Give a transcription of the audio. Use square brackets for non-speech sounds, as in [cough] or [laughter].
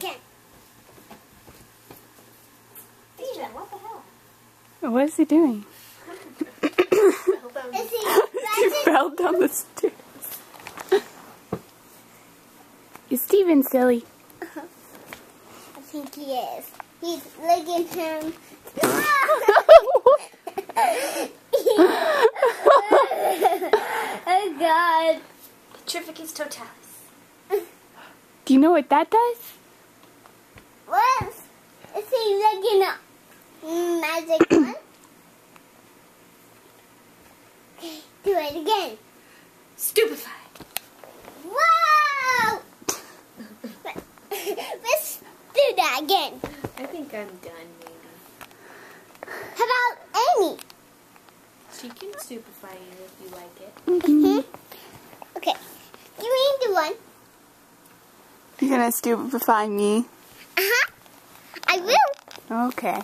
Again. Steven, what the hell? What is he doing? [coughs] Is he he fell down the stairs. Is Steven silly? Uh-huh. I think he is. He's licking him. [laughs] [laughs] oh God. Petrificus totalus. Do you know what that does? What? Is he licking a magic [coughs] one? Okay, do it again. Stupefied. Whoa! [laughs] Let's do that again. I think I'm done, maybe. How about Amy? She can stupefy you if you like it. Mm-hmm. Okay, you mean the one? You're gonna stupefy me. Uh huh. I will. Okay.